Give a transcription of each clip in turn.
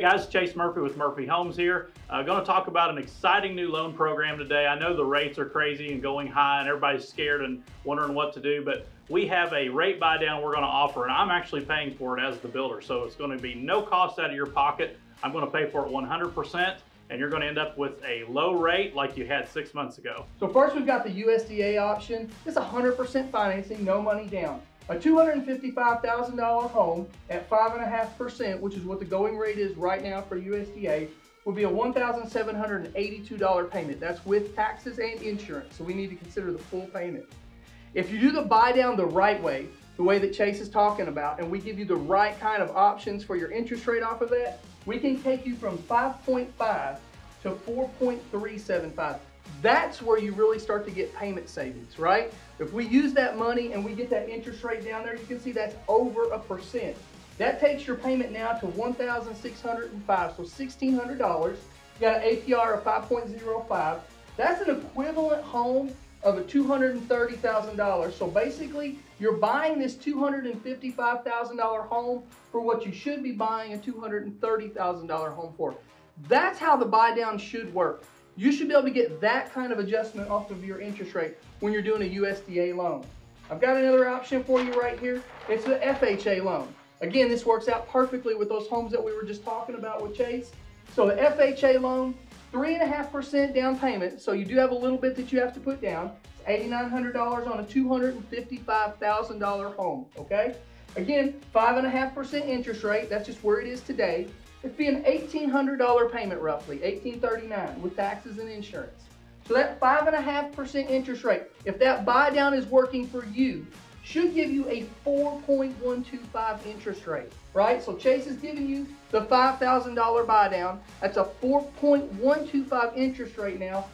Guys, Chase Murphy with Murphy Homes here. Uh, going to talk about an exciting new loan program today. I know the rates are crazy and going high and everybody's scared and wondering what to do, but we have a rate buy down we're going to offer and I'm actually paying for it as the builder. So it's going to be no cost out of your pocket. I'm going to pay for it 100% and you're going to end up with a low rate like you had six months ago. So first we've got the USDA option. It's 100% financing, no money down. A $255,000 home at 5.5%, which is what the going rate is right now for USDA, would be a $1,782 payment. That's with taxes and insurance, so we need to consider the full payment. If you do the buy down the right way, the way that Chase is talking about, and we give you the right kind of options for your interest rate off of that, we can take you from 5.5 to 4.375 that's where you really start to get payment savings, right? If we use that money and we get that interest rate down there, you can see that's over a percent. That takes your payment now to $1,605, so $1,600. You got an APR of 5.05. That's an equivalent home of a $230,000. So basically, you're buying this $255,000 home for what you should be buying a $230,000 home for. That's how the buy down should work. You should be able to get that kind of adjustment off of your interest rate when you're doing a USDA loan. I've got another option for you right here. It's the FHA loan. Again, this works out perfectly with those homes that we were just talking about with Chase. So the FHA loan, 3.5% down payment. So you do have a little bit that you have to put down. It's $8,900 on a $255,000 home, okay? Again, 5.5% interest rate. That's just where it is today. It'd be an $1,800 payment roughly, 1,839 with taxes and insurance. So that 5.5% interest rate, if that buy down is working for you, should give you a 4.125 interest rate, right? So Chase is giving you the $5,000 buy down. That's a 4.125 interest rate now,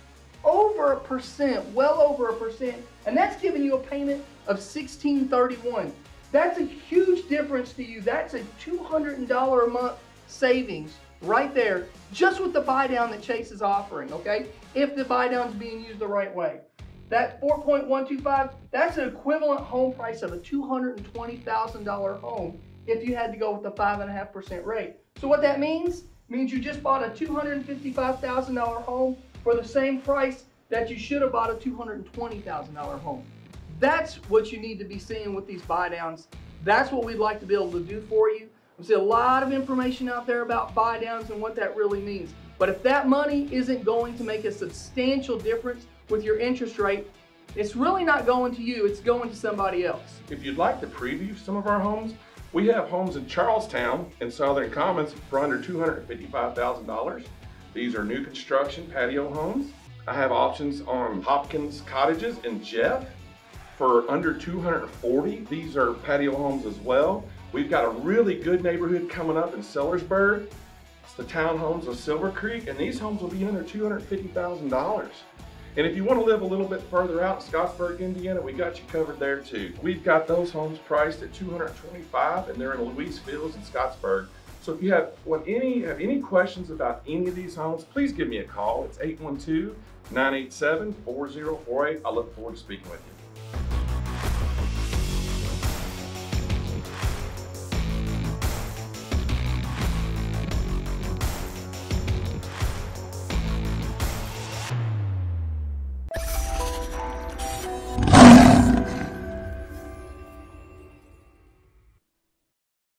over a percent, well over a percent, and that's giving you a payment of 1631. That's a huge difference to you. That's a $200 a month savings right there just with the buy down that Chase is offering, okay? If the buy down is being used the right way. That 4.125, that's an equivalent home price of a $220,000 home if you had to go with the 5.5% rate. So what that means, means you just bought a $255,000 home for the same price that you should have bought a $220,000 home. That's what you need to be seeing with these buy downs. That's what we'd like to be able to do for you. We see a lot of information out there about buy downs and what that really means. But if that money isn't going to make a substantial difference with your interest rate, it's really not going to you, it's going to somebody else. If you'd like to preview some of our homes, we have homes in Charlestown and Southern Commons for under $255,000. These are new construction patio homes. I have options on Hopkins Cottages in Jeff for under 240. These are patio homes as well. We've got a really good neighborhood coming up in Sellersburg. It's the townhomes of Silver Creek, and these homes will be under $250,000. And if you want to live a little bit further out in Scottsburg, Indiana, we got you covered there too. We've got those homes priced at 225 and they're in Louise Fields in Scottsburg. So if you have what any have any questions about any of these homes, please give me a call. It's 812-987-4048. I look forward to speaking with you.